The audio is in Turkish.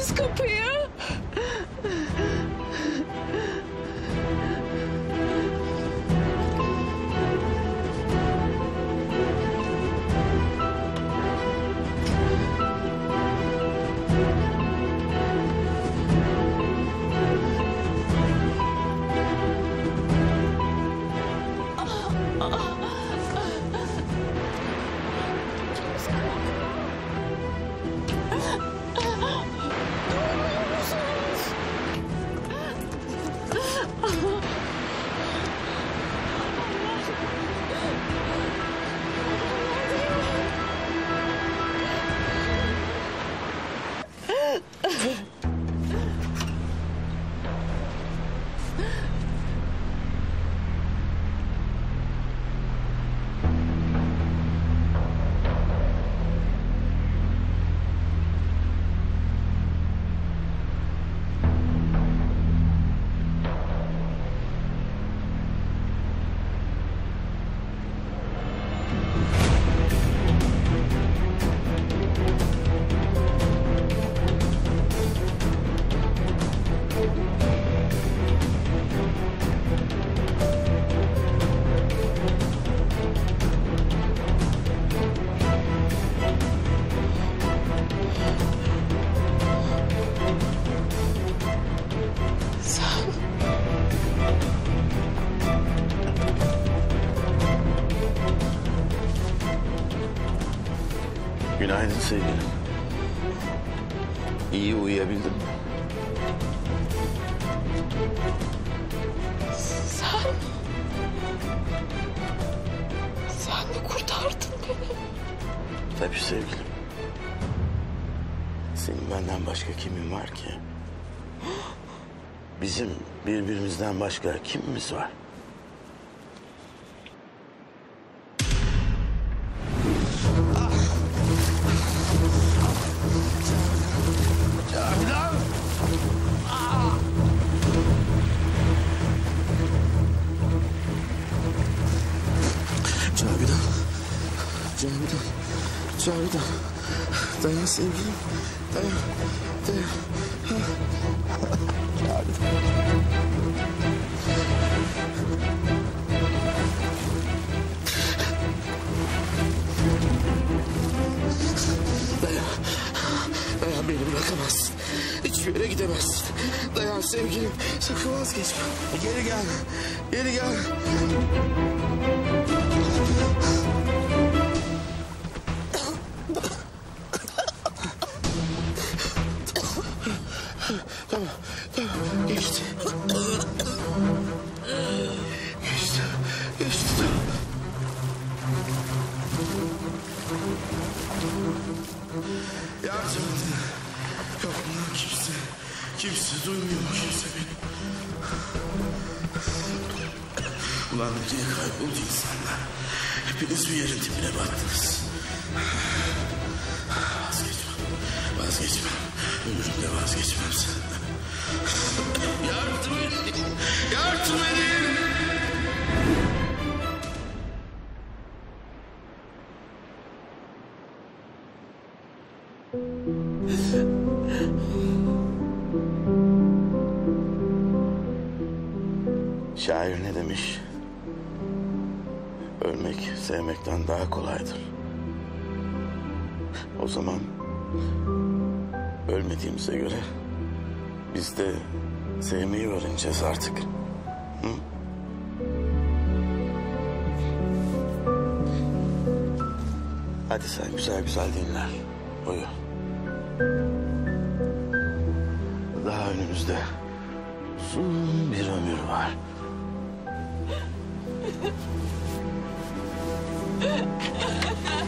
kilitlediniz kapıyı. Ah, ah. Günaydın sevgilim. İyi uyuyabildin mi? Sen... Sen mi kurtardın beni? Tabii sevgilim. Senin benden başka kimin var ki? Bizim birbirimizden başka kimimiz var? Cavidan. Cavidan. Dayan sevgilim. Dayan. Dayan. Cavidan. Dayan. Dayan beni bırakamazsın. Hiçbir yere gidemezsin. Dayan sevgilim. Sakın vazgeçme. Geri gel. Geri gel. Kimse duymuyor kimse beni. Ulan nereye kayboldu insanlar? Hepiniz bir yerin dibine battınız. Vazgeçmem, vazgeçmem. Ömrümde vazgeçmem senden. Yardım Şair ne demiş? Ölmek sevmekten daha kolaydır. O zaman ölmediğimize göre biz de sevmeyi öğreneceğiz artık. Hı? Hadi sen güzel güzel dinlen. Uyu. Daha önümüzde uzun bir ömür var. ハハハハ!